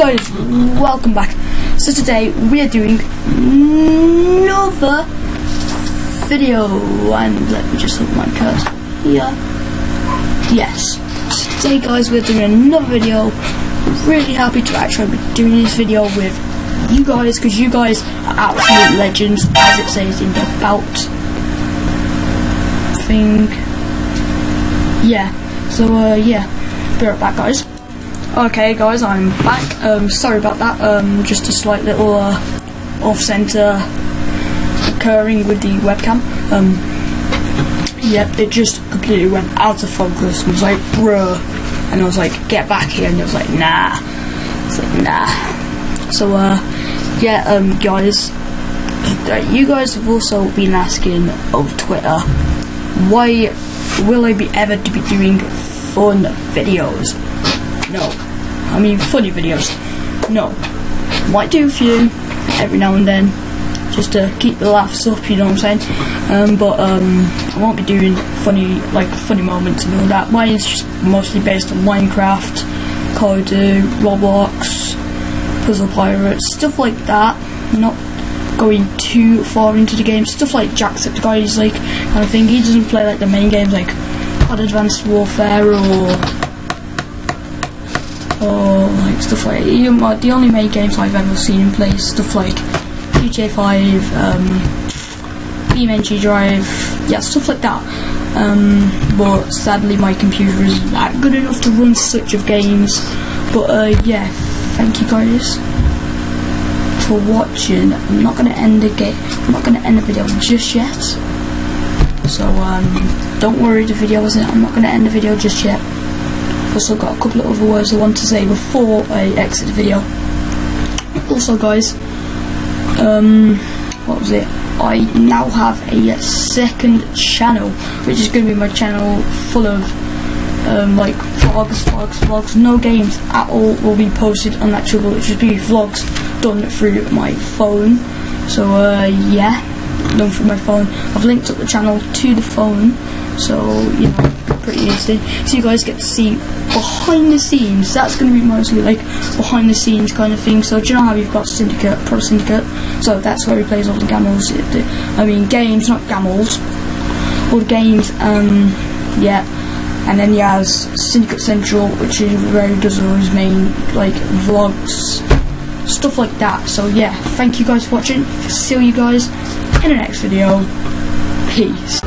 guys, welcome back. So today we are doing another video and let me just look my cursor here. Yes. Today guys we're doing another video. Really happy to actually be doing this video with you guys because you guys are absolute legends as it says in the about thing. Yeah. So uh yeah. Be right back guys. Okay guys, I'm back. Um, sorry about that. Um, just a slight little uh, off-center occurring with the webcam. Um, yep, it just completely went out of focus. I was like, bruh, and I was like, get back here, and it was like, nah. It's like, nah. So uh, yeah, um, guys, uh, you guys have also been asking of Twitter, why will I be ever to be doing fun videos? No. I mean, funny videos. No. Might do a few every now and then, just to keep the laughs up. You know what I'm saying? Um, but um, I won't be doing funny, like funny moments and all that. Mine is just mostly based on Minecraft, Duty, Roblox, Puzzle Pirates, stuff like that. Not going too far into the game. Stuff like Jacksepticeye guys like kind of thing. He doesn't play like the main games like Advanced Warfare or or like stuff like even the only main games I've ever seen him play is stuff like GTA 5, um, BeamNG Drive, yeah, stuff like that. Um, but sadly, my computer isn't that good enough to run such of games. But uh, yeah, thank you guys for watching. I'm not gonna end the game. I'm not gonna end the video just yet. So um, don't worry, the video isn't. I'm not gonna end the video just yet. Also got a couple of other words I want to say before I exit the video. Also guys, um, what was it? I now have a second channel, which is going to be my channel full of um, like vlogs, vlogs, vlogs, no games at all will be posted on that channel. It should be vlogs done through my phone. So uh, yeah, done through my phone. I've linked up the channel to the phone, so you So you guys get to see behind the scenes. That's going to be mostly like behind the scenes kind of thing. So do you know how you've got Syndicate, Pro Syndicate? So that's where he plays all the gamels. I mean games, not gamels. All the games. Um, yeah. And then he has Syndicate Central, which is where he does all his main like vlogs, stuff like that. So yeah, thank you guys for watching. See you guys in the next video. Peace.